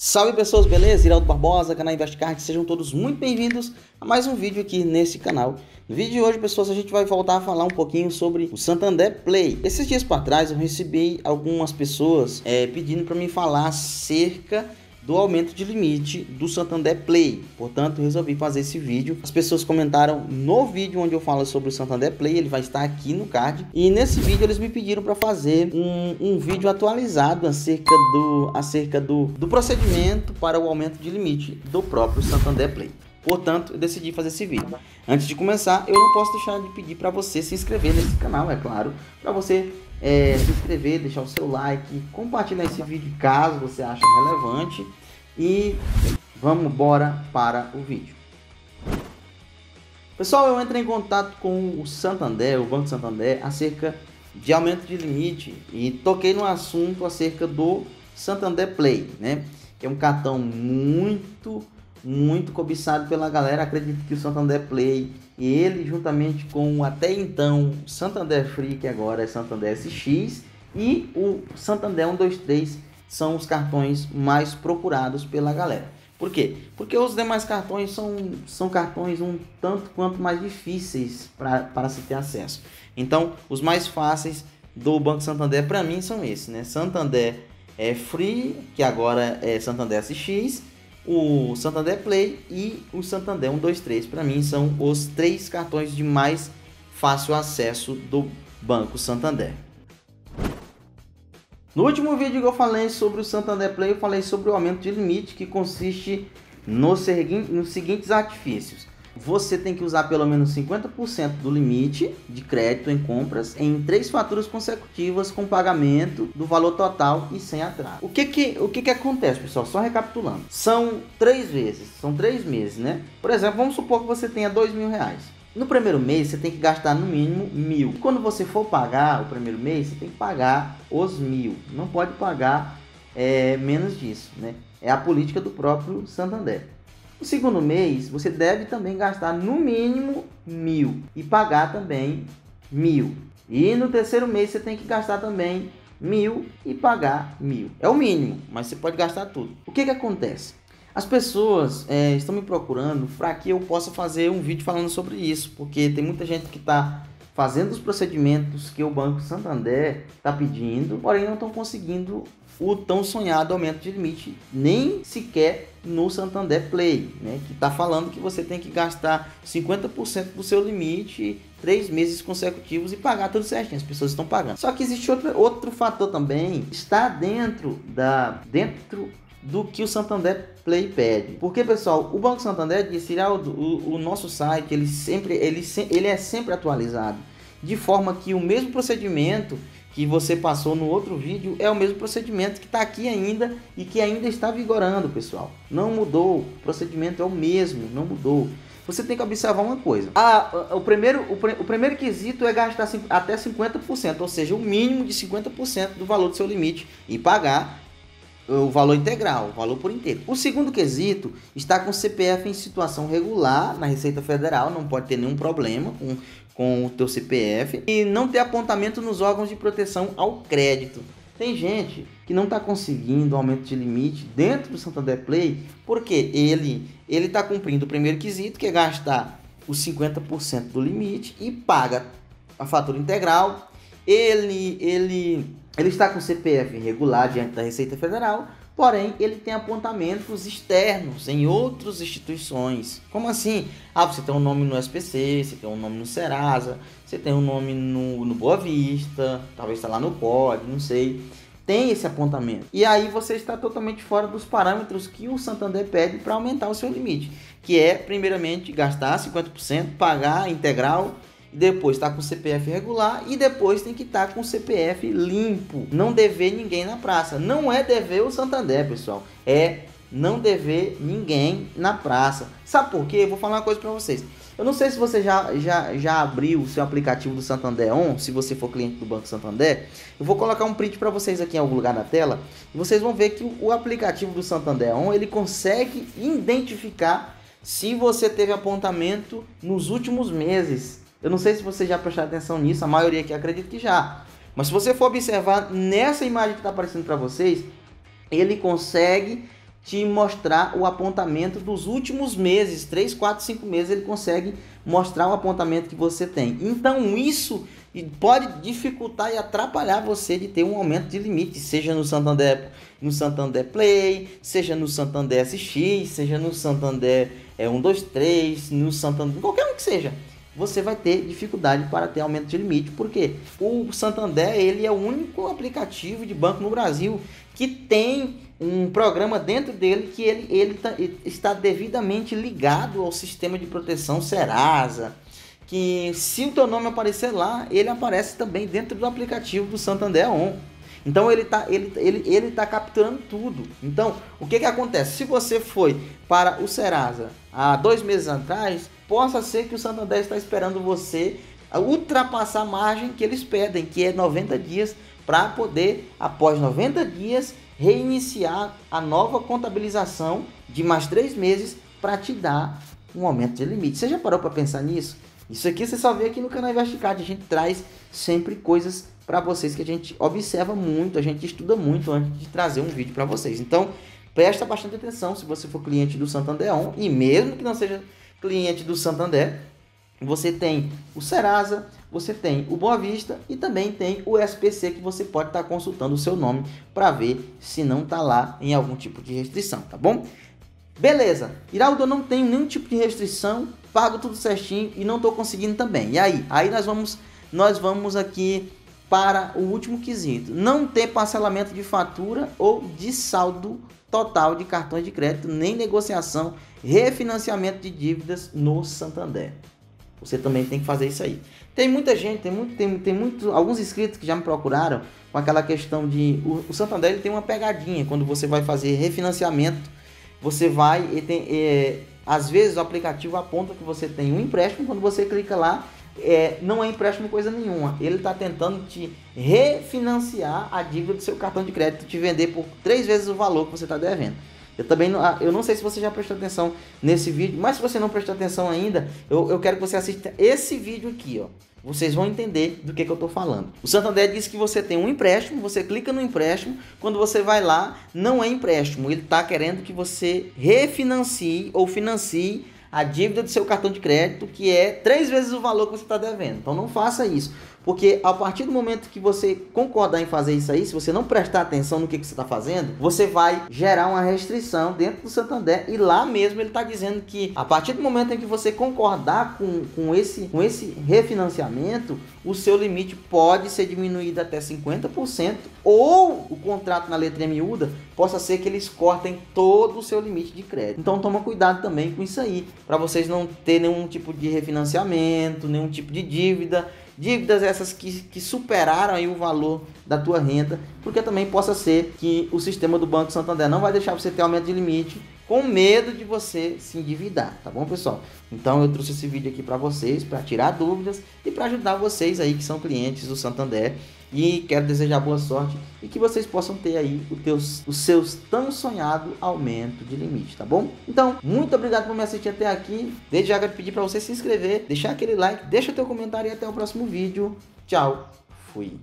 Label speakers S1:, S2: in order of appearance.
S1: Salve pessoas, beleza? Iraldo Barbosa, canal Investcard, sejam todos muito bem-vindos a mais um vídeo aqui nesse canal. No vídeo de hoje, pessoas, a gente vai voltar a falar um pouquinho sobre o Santander Play. Esses dias para trás eu recebi algumas pessoas é, pedindo para mim falar acerca do aumento de limite do Santander Play. Portanto, resolvi fazer esse vídeo. As pessoas comentaram no vídeo onde eu falo sobre o Santander Play, ele vai estar aqui no card. E nesse vídeo eles me pediram para fazer um, um, vídeo atualizado acerca do acerca do, do procedimento para o aumento de limite do próprio Santander Play. Portanto, eu decidi fazer esse vídeo. Antes de começar, eu não posso deixar de pedir para você se inscrever nesse canal, é claro, para você é, se inscrever, deixar o seu like, compartilhar esse vídeo caso você ache relevante e vamos embora para o vídeo. Pessoal, eu entrei em contato com o Santander, o Banco Santander, acerca de aumento de limite e toquei no assunto acerca do Santander Play, né? Que é um cartão muito, muito cobiçado pela galera. Acredito que o Santander Play e ele, juntamente com até então Santander Free, que agora é Santander SX, e o Santander 123 são os cartões mais procurados pela galera. Por quê? Porque os demais cartões são, são cartões um tanto quanto mais difíceis para se ter acesso. Então, os mais fáceis do Banco Santander para mim são esses, né? Santander é Free, que agora é Santander SX, o Santander Play e o Santander 123. Para mim são os três cartões de mais fácil acesso do Banco Santander. No último vídeo que eu falei sobre o Santander Play, eu falei sobre o aumento de limite que consiste nos, seguintes artifícios. Você tem que usar pelo menos 50% do limite de crédito em compras em três faturas consecutivas com pagamento do valor total e sem atraso. O que que, o que que acontece, pessoal? Só recapitulando. São três vezes, são três meses, né? Por exemplo, vamos supor que você tenha dois mil reais. No primeiro mês você tem que gastar no mínimo mil. Quando você for pagar o primeiro mês, você tem que pagar os mil. Não pode pagar é, menos disso, né? É a política do próprio Santander. No segundo mês, você deve também gastar no mínimo mil e pagar também mil. E no terceiro mês você tem que gastar também mil e pagar mil. É o mínimo, mas você pode gastar tudo. O que que acontece? As pessoas é, estão me procurando para que eu possa fazer um vídeo falando sobre isso, porque tem muita gente que está fazendo os procedimentos que o Banco Santander está pedindo, porém não estão conseguindo o tão sonhado aumento de limite, nem sequer no Santander Play, né, que está falando que você tem que gastar 50% do seu limite três meses consecutivos e pagar tudo certinho. As pessoas estão pagando. Só que existe outro, outro fator também, está dentro da dentro do que o Santander Play pede. Porque, pessoal, o Banco Santander disse, ah, o, o nosso site, ele sempre ele, ele é sempre atualizado. De forma que o mesmo procedimento que você passou no outro vídeo é o mesmo procedimento que está aqui ainda e que ainda está vigorando, pessoal. Não mudou, o procedimento é o mesmo, não mudou. Você tem que observar uma coisa. Ah, o, primeiro, o, o primeiro quesito é gastar até 50%, ou seja, o mínimo de 50% do valor do seu limite e pagar o valor integral, o valor por inteiro. O segundo quesito está com o CPF em situação regular na Receita Federal, não pode ter nenhum problema com, com o teu CPF e não ter apontamento nos órgãos de proteção ao crédito. Tem gente que não está conseguindo aumento de limite dentro do Santander Play porque ele ele está cumprindo o primeiro quesito, que é gastar os 50% do limite e paga a fatura integral. Ele ele ele está com CPF irregular diante da Receita Federal, porém ele tem apontamentos externos em outras instituições. Como assim? Ah, você tem um nome no SPC, você tem um nome no Serasa, você tem um nome no, no Boa Vista, talvez está lá no COD, não sei. Tem esse apontamento. E aí você está totalmente fora dos parâmetros que o Santander pede para aumentar o seu limite, que é primeiramente gastar 50%, pagar integral depois está com o CPF regular e depois tem que estar tá com o CPF limpo. Não dever ninguém na praça. Não é dever o Santander, pessoal. É não dever ninguém na praça. Sabe por quê? Vou falar uma coisa para vocês. Eu não sei se você já, já, já abriu o seu aplicativo do Santander On, se você for cliente do Banco Santander. Eu vou colocar um print para vocês aqui em algum lugar na tela. E vocês vão ver que o, o aplicativo do Santander On, ele consegue identificar se você teve apontamento nos últimos meses. Eu não sei se você já prestou atenção nisso, a maioria aqui acredita que já. Mas se você for observar nessa imagem que está aparecendo para vocês, ele consegue te mostrar o apontamento dos últimos meses, 3, 4, 5 meses, ele consegue mostrar o apontamento que você tem. Então isso pode dificultar e atrapalhar você de ter um aumento de limite, seja no Santander, no Santander Play, seja no Santander SX, seja no Santander é, 123, no Santander, qualquer um que seja você vai ter dificuldade para ter aumento de limite, porque o Santander ele é o único aplicativo de banco no Brasil que tem um programa dentro dele que ele, ele, tá, está devidamente ligado ao sistema de proteção Serasa, que se o teu nome aparecer lá, ele aparece também dentro do aplicativo do Santander On. Então ele está ele, ele, ele tá capturando tudo. Então, o que, que acontece? Se você foi para o Serasa há dois meses atrás, possa ser que o Santander está esperando você ultrapassar a margem que eles pedem, que é 90 dias, para poder, após 90 dias, reiniciar a nova contabilização de mais três meses para te dar um aumento de limite. Você já parou para pensar nisso? Isso aqui você só vê aqui no canal Investicard. A gente traz sempre coisas para vocês que a gente observa muito, a gente estuda muito antes de trazer um vídeo para vocês. Então, presta bastante atenção se você for cliente do Santander e mesmo que não seja cliente do Santander, você tem o Serasa, você tem o Boa Vista e também tem o SPC que você pode estar tá consultando o seu nome para ver se não está lá em algum tipo de restrição, tá bom? Beleza, Iraldo, eu não tenho nenhum tipo de restrição, pago tudo certinho e não estou conseguindo também. E aí? Aí nós vamos, nós vamos aqui para o último quesito. Não ter parcelamento de fatura ou de saldo total de cartões de crédito, nem negociação, refinanciamento de dívidas no Santander. Você também tem que fazer isso aí. Tem muita gente, tem muito, tem, tem muito, alguns inscritos que já me procuraram com aquela questão de o, o Santander ele tem uma pegadinha quando você vai fazer refinanciamento, você vai e tem, é, às vezes o aplicativo aponta que você tem um empréstimo quando você clica lá é, não é empréstimo coisa nenhuma. Ele está tentando te refinanciar a dívida do seu cartão de crédito, te vender por três vezes o valor que você está devendo. Eu também não, ah, eu não sei se você já prestou atenção nesse vídeo, mas se você não prestou atenção ainda, eu, eu quero que você assista esse vídeo aqui, ó. Vocês vão entender do que, que eu estou falando. O Santander diz que você tem um empréstimo, você clica no empréstimo, quando você vai lá, não é empréstimo. Ele está querendo que você refinancie ou financie a dívida do seu cartão de crédito, que é três vezes o valor que você está devendo. Então não faça isso. Porque a partir do momento que você concordar em fazer isso aí, se você não prestar atenção no que, que você está fazendo, você vai gerar uma restrição dentro do Santander. E lá mesmo ele está dizendo que a partir do momento em que você concordar com, com, esse, com esse refinanciamento, o seu limite pode ser diminuído até 50%, ou o contrato na letra miúda possa ser que eles cortem todo o seu limite de crédito. Então toma cuidado também com isso aí, para vocês não terem nenhum tipo de refinanciamento, nenhum tipo de dívida dívidas essas que, que superaram aí o valor da tua renda, porque também possa ser que o sistema do Banco Santander não vai deixar você ter aumento de limite com medo de você se endividar, tá bom, pessoal? Então eu trouxe esse vídeo aqui para vocês, para tirar dúvidas e para ajudar vocês aí que são clientes do Santander e quero desejar boa sorte e que vocês possam ter aí os, teus, os seus tão sonhado aumento de limite, tá bom? Então, muito obrigado por me assistir até aqui. Desde já quero pedir para você se inscrever, deixar aquele like, deixa teu comentário e até o próximo vídeo. Tchau, fui.